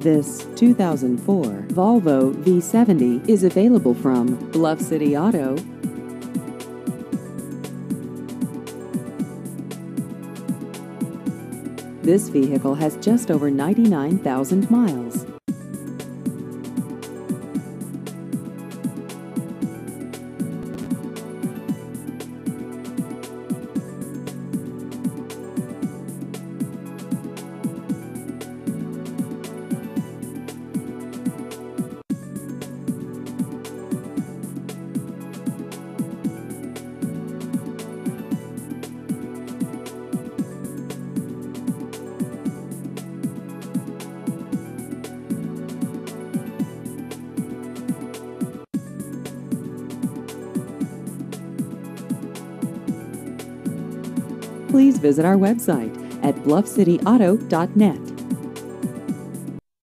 This 2004 Volvo V70 is available from Bluff City Auto. This vehicle has just over 99,000 miles. Please visit our website at bluffcityauto.net.